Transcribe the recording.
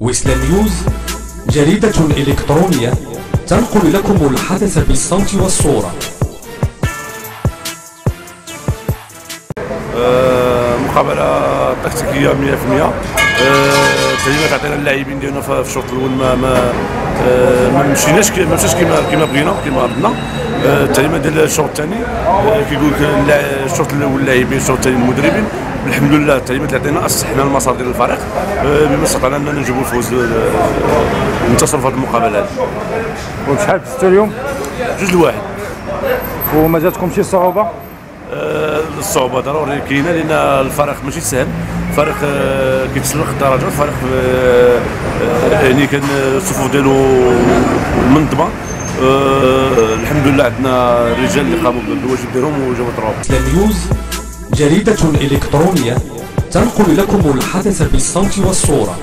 ويسلا نيوز جريدة إلكترونية تنقل لكم الحدث بالصوت والصورة. آه، مقابلة تكتيكية 100% التعليمات عطينا اللاعبين ديالنا في الشوط الأول ما ما آه، ما مشيناش ما مشاش كما كما بغينا كما ردنا. آه، التعليمات ديال الشوط الثاني آه، كيقول الشوط الأول اللاعبين الشوط الثاني المدربين. الحمد لله التعليمات اللي عطينا اصحنا المسار ديال الفريق. آه، بما استطعنا اننا نجيبوا الفوز آه، ننتصروا في هذه المقابلة هذه وشحال فزتوا اليوم؟ جوج لواحد. وما جاتكم شي صعوبة؟ آه، الصعوبة ضروري كاينة لأن الفريق ماشي سهل. فريق آه، كيتسلق الدرجات فريق آه، آه، يعني كان الصفوف ديالو منظمة. آه، الحمد لله عندنا الرجال اللي قاموا بالواجب ديالهم وجابوا نيوز جريدة إلكترونية تنقل لكم الحدث بالصوت والصورة.